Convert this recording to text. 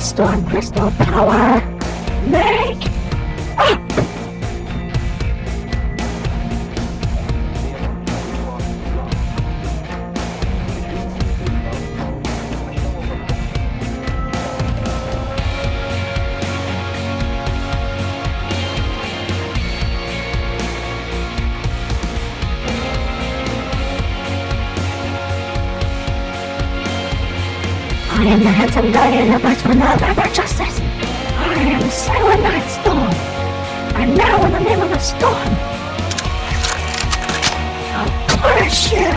Storm crystal power. I am the handsome guardian of Earth for November Justice. I am Sailor Nightstorm. And now in the name of the storm, I'll punish you.